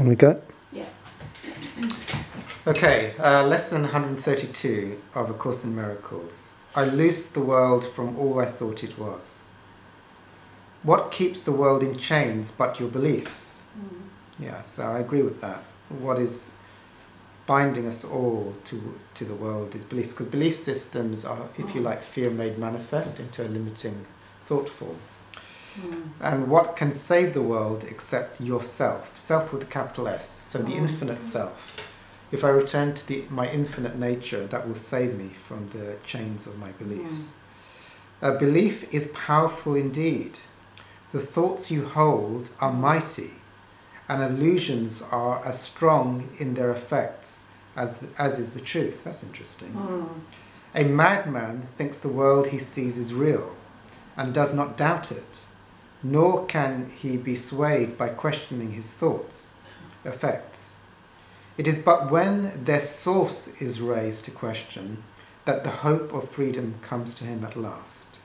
On we go. Yeah. Okay, uh, lesson 132 of A Course in Miracles. I loosed the world from all I thought it was. What keeps the world in chains but your beliefs? Mm. Yeah, so I agree with that. What is binding us all to, to the world is beliefs, because belief systems are, if you like, fear made manifest into a limiting thought form. Mm. And what can save the world except yourself? Self with a capital S, so the Mm. infinite self. If I return to the, my infinite nature, that will save me from the chains of my beliefs. A belief is powerful indeed. The thoughts you hold are mighty, and illusions are as strong in their effects as, the, as is the truth. That's interesting. Mm. A madman thinks the world he sees is real and does not doubt it, nor can he be swayed by questioning his thoughts, effects. It is but when their source is raised to question that the hope of freedom comes to him at last.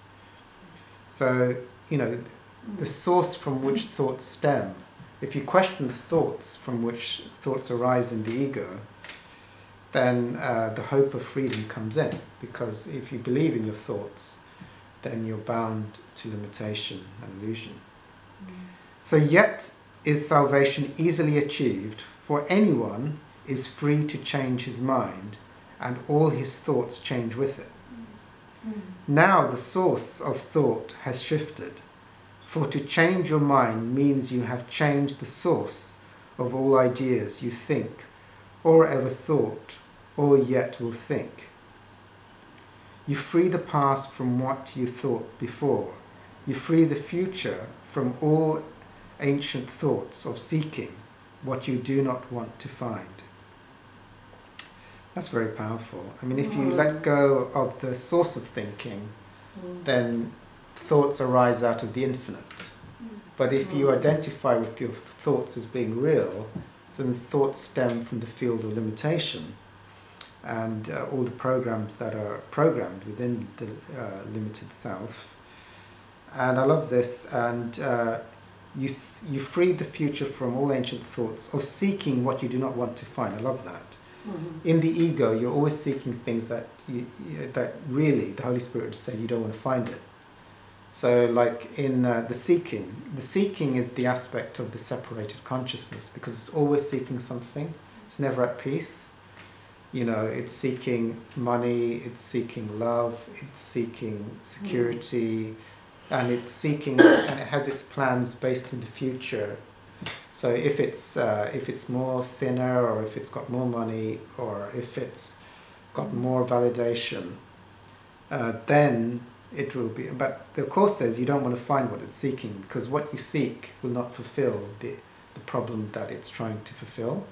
So, you know, the source from which thoughts stem, if you question the thoughts from which thoughts arise in the ego, then uh, the hope of freedom comes in. Because if you believe in your thoughts, then you're bound to limitation and illusion. So, yet is salvation easily achieved, for anyone is free to change his mind, and all his thoughts change with it. Mm. Now the source of thought has shifted, for to change your mind means you have changed the source of all ideas you think, or ever thought, or yet will think. You free the past from what you thought before. You free the future from all ancient thoughts of seeking what you do not want to find. That's very powerful. I mean, if you mm. let go of the source of thinking, Mm. then thoughts arise out of the infinite. Mm. But if you mm. identify with your thoughts as being real, then thoughts stem from the field of limitation and uh, all the programs that are programmed within the uh, limited self. And I love this. And uh, you, you free the future from all ancient thoughts of seeking what you do not want to find. I love that Mhm. in the ego, you're always seeking things that you, you- that really the Holy Spirit would say you don't want to find it. So, like in uh, the seeking, the seeking is the aspect of the separated consciousness because it's always seeking something. It's never at peace. You know, it's seeking money, it's seeking love, it's seeking security, and it's seeking and it has its plans based in the future. So if it's uh, if it's more thinner, or if it's got more money, or if it's got more validation, uh, then it will be. But the course says you don't want to find what it's seeking because what you seek will not fulfill the the problem that it's trying to fulfill.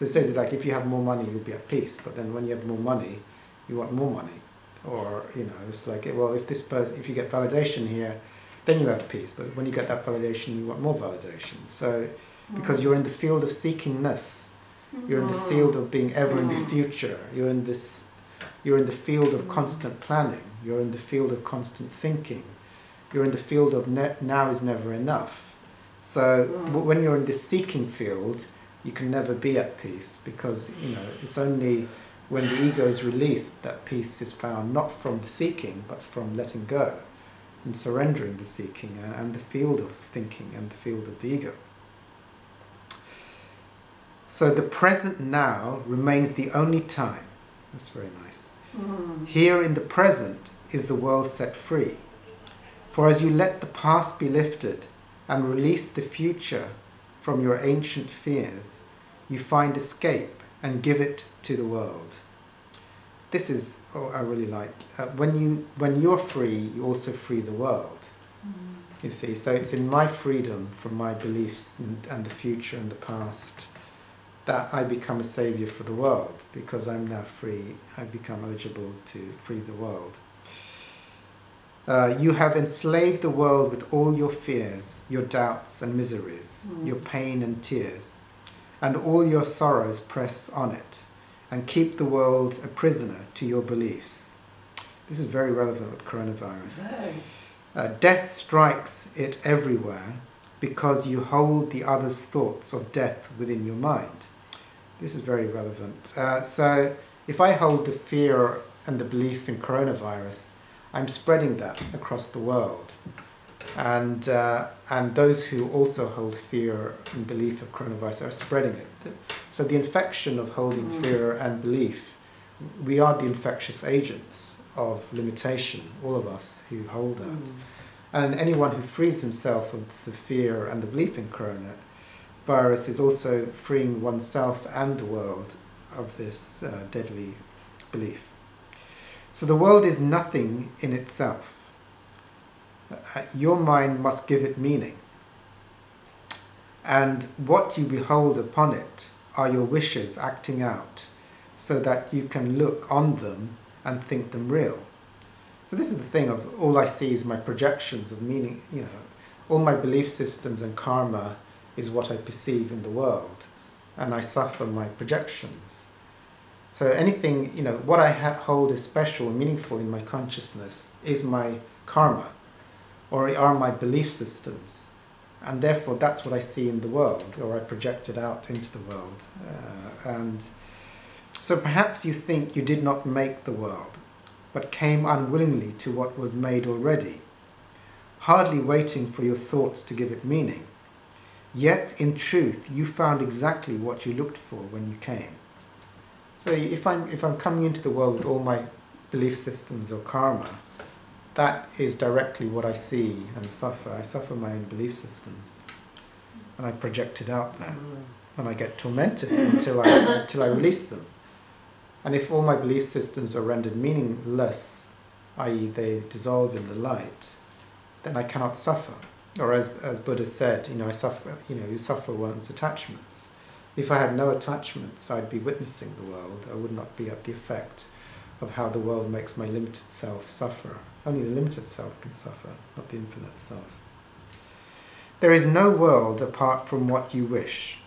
So it says like if you have more money, you'll be at peace. But then when you have more money, you want more money, or you know, it's like well, if this person, if you get validation here, then you have peace. But when you get that validation, you want more validation. So because you're in the field of seekingness, you're in the field of being ever in the Mm. future. You're in this. You're in the field of constant planning. You're in the field of constant thinking. You're in the field of ne- now is never enough. So Mm. when you're in this seeking field, you can never be at peace because you know it's only when the ego is released that peace is found, not from the seeking, but from letting go and surrendering the seeking and, the field of thinking and the field of the ego. So the present now remains the only time. That's very nice. Mm. Here in the present is the world set free. For as you let the past be lifted and release the future from your ancient fears, you find escape and give it to the world. This is, oh, I really like. Uh, when, you, when you're free, you also free the world. Mm. You see, so it's in my freedom from my beliefs and, and the future and the past that I become a savior for the world because I'm now free. I become eligible to free the world. Uh, you have enslaved the world with all your fears, your doubts and miseries, Mm. your pain and tears, and all your sorrows press on it, and keep the world a prisoner to your beliefs. This is very relevant with coronavirus. Uh, death strikes it everywhere, because you hold the other's thoughts of death within your mind. This is very relevant. Uh, so, if I hold the fear and the belief in coronavirus, I'm spreading that across the world. And, uh, and those who also hold fear and belief of coronavirus are spreading it. So, the infection of holding Mm. fear and belief, we are the infectious agents of limitation, all of us who hold that. Mm. And anyone who frees himself of the fear and the belief in coronavirus is also freeing oneself and the world of this uh, deadly belief. So the world is nothing in itself. Uh, your mind must give it meaning. And what you behold upon it are your wishes acting out so that you can look on them and think them real. So this is the thing of all I see is my projections of meaning, you know, all my belief systems and karma is what I perceive in the world and I suffer my projections. So anything, you know, what I hold as special meaningful in my consciousness is my karma or are my belief systems. And therefore that's what I see in the world or I project it out into the world. Uh, and so perhaps you think you did not make the world but came unwillingly to what was made already, hardly waiting for your thoughts to give it meaning. Yet, in truth, you found exactly what you looked for when you came. So, if I'm, if I'm coming into the world with all my belief systems or karma, that is directly what I see and suffer. I suffer my own belief systems, and I project it out there, and I get tormented until I, until I release them. And if all my belief systems are rendered meaningless, i.e., they dissolve in the light, then I cannot suffer. Or as, as Buddha said, you know, I suffer, you know, you suffer one's attachments. If I had no attachments, I'd be witnessing the world. I would not be at the effect of how the world makes my limited self suffer. Only the limited self can suffer, not the infinite self. There is no world apart from what you wish,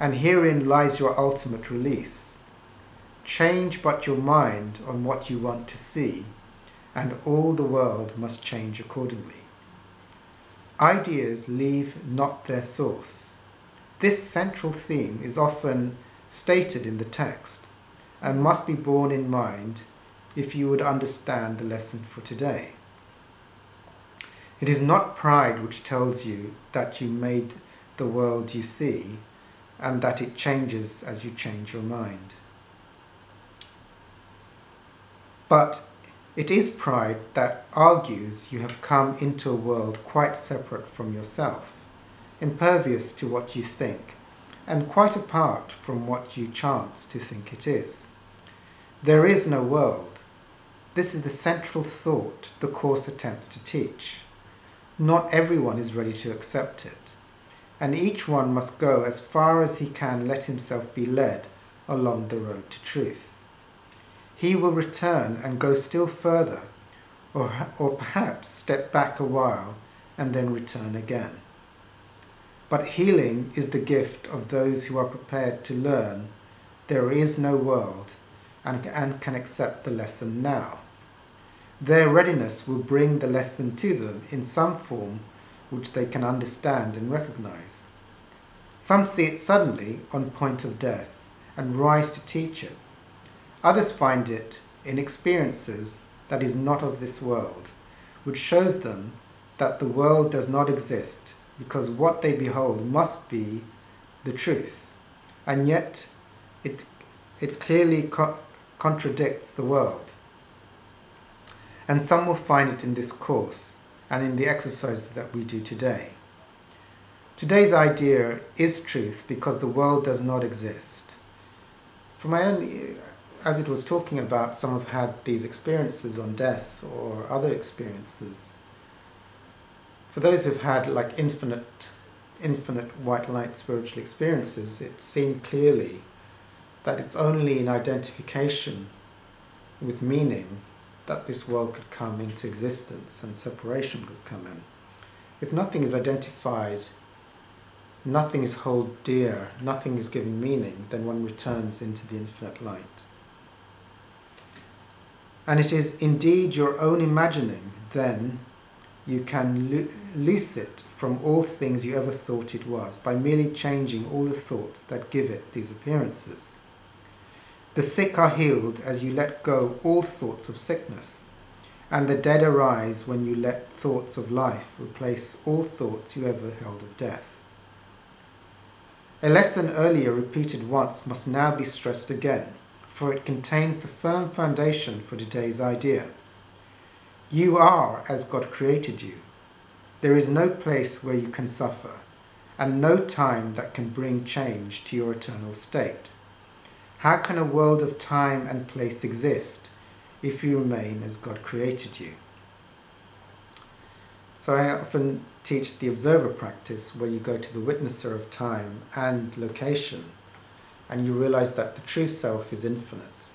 and herein lies your ultimate release. Change but your mind on what you want to see, and all the world must change accordingly. Ideas leave not their source. This central theme is often stated in the text and must be borne in mind if you would understand the lesson for today. It is not pride which tells you that you made the world you see and that it changes as you change your mind. But it is pride that argues you have come into a world quite separate from yourself, impervious to what you think, and quite apart from what you chance to think it is. There is no world. This is the central thought the Course attempts to teach. Not everyone is ready to accept it, and each one must go as far as he can let himself be led along the road to truth he will return and go still further, or, or perhaps step back a while and then return again. But healing is the gift of those who are prepared to learn there is no world and, and can accept the lesson now. Their readiness will bring the lesson to them in some form which they can understand and recognize. Some see it suddenly on point of death and rise to teach it Others find it in experiences that is not of this world, which shows them that the world does not exist because what they behold must be the truth. And yet it, it clearly co- contradicts the world. And some will find it in this course and in the exercises that we do today. Today's idea is truth because the world does not exist. For my own as it was talking about, some have had these experiences on death or other experiences. For those who've had like infinite, infinite white light spiritual experiences, it seemed clearly that it's only in identification with meaning that this world could come into existence and separation could come in. If nothing is identified, nothing is held dear, nothing is given meaning, then one returns into the infinite light. And it is indeed your own imagining, then, you can lo- loose it from all things you ever thought it was by merely changing all the thoughts that give it these appearances. The sick are healed as you let go all thoughts of sickness, and the dead arise when you let thoughts of life replace all thoughts you ever held of death. A lesson earlier repeated once must now be stressed again, for it contains the firm foundation for today's idea. You are as God created you. There is no place where you can suffer, and no time that can bring change to your eternal state. How can a world of time and place exist if you remain as God created you? So I often teach the observer practice where you go to the witnesser of time and location and you realize that the true self is infinite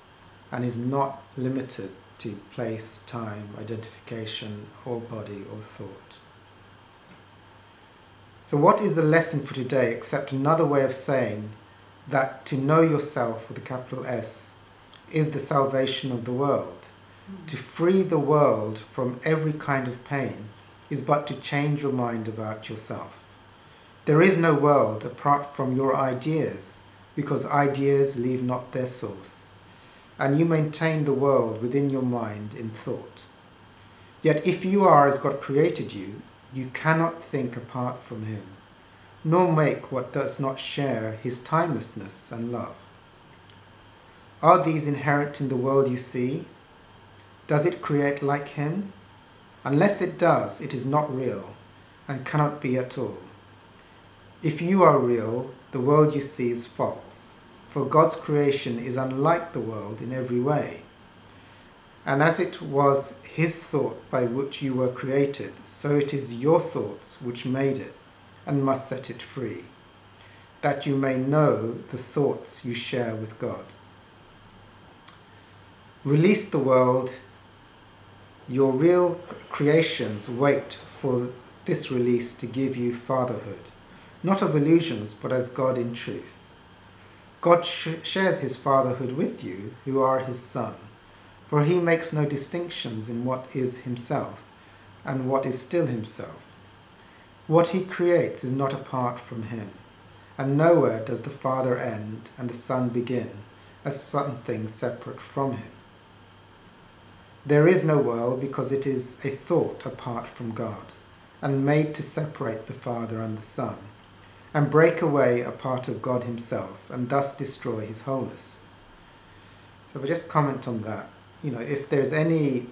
and is not limited to place, time, identification, or body or thought. So, what is the lesson for today except another way of saying that to know yourself with a capital S is the salvation of the world. Mm. To free the world from every kind of pain is but to change your mind about yourself. There is no world apart from your ideas, because ideas leave not their source, and you maintain the world within your mind in thought. Yet if you are as God created you, you cannot think apart from Him nor make what does not share his timelessness and love. Are these inherent in the world you see? Does it create like him? Unless it does, it is not real and cannot be at all. If you are real, the world you see is false, for God's creation is unlike the world in every way. And as it was his thought by which you were created, so it is your thoughts which made it and must set it free, that you may know the thoughts you share with God. Release the world. Your real creations wait for this release to give you fatherhood, not of illusions, but as God in truth. God sh- shares his fatherhood with you, who are his son, for he makes no distinctions in what is himself and what is still himself. What he creates is not apart from him, and nowhere does the Father end and the Son begin as something separate from him. There is no world because it is a thought apart from God, and made to separate the Father and the Son, and break away a part of God himself, and thus destroy his wholeness. So if I just comment on that, you know, if there's any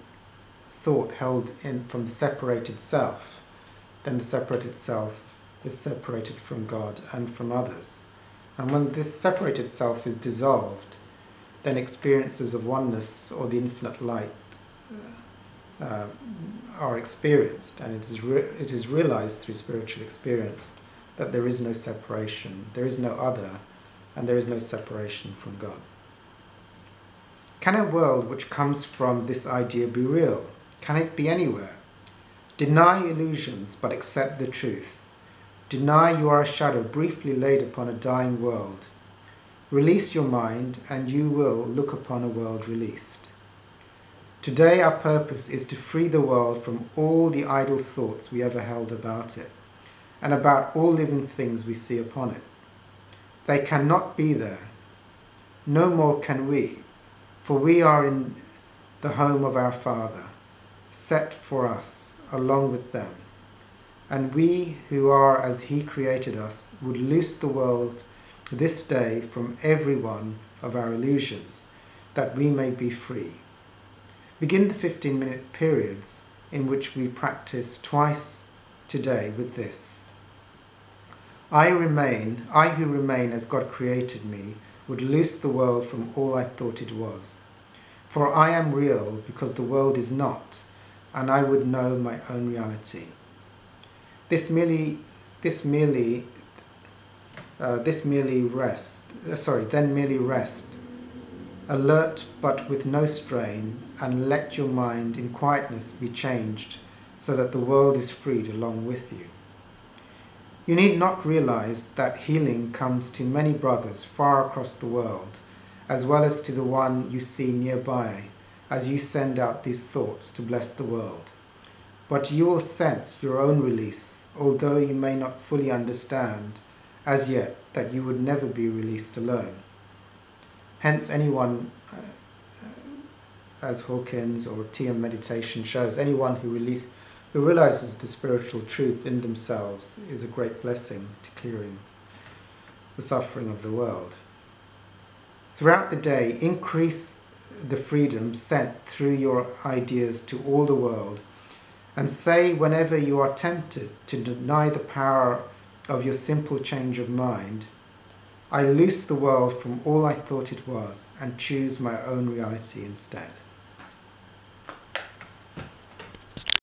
thought held in from the separated self, then the separated self is separated from God and from others. And when this separated self is dissolved, then experiences of oneness or the infinite light uh, uh, are experienced, and it is, it is realized through spiritual experience that there is no separation, there is no other, and there is no separation from God. Can a world which comes from this idea be real? Can it be anywhere? Deny illusions, but accept the truth. Deny you are a shadow briefly laid upon a dying world. Release your mind, and you will look upon a world released. Today, our purpose is to free the world from all the idle thoughts we ever held about it, and about all living things we see upon it. They cannot be there. No more can we, for we are in the home of our Father, set for us along with them. And we who are as He created us would loose the world this day from every one of our illusions, that we may be free. Begin the 15 minute periods in which we practice twice today with this. I remain, I who remain as God created me, would loose the world from all I thought it was. For I am real because the world is not and I would know my own reality. This merely, this merely, uh, this merely rest. Uh, sorry, then merely rest, alert but with no strain, and let your mind in quietness be changed, so that the world is freed along with you. You need not realize that healing comes to many brothers far across the world, as well as to the one you see nearby as you send out these thoughts to bless the world. but you will sense your own release, although you may not fully understand as yet that you would never be released alone. Hence, anyone, uh, uh, as Hawkins or TM meditation shows, anyone who, release, who realizes the spiritual truth in themselves is a great blessing to clearing the suffering of the world. Throughout the day, increase the freedom sent through your ideas to all the world and say whenever you are tempted to deny the power of your simple change of mind, I loose the world from all I thought it was and choose my own reality instead.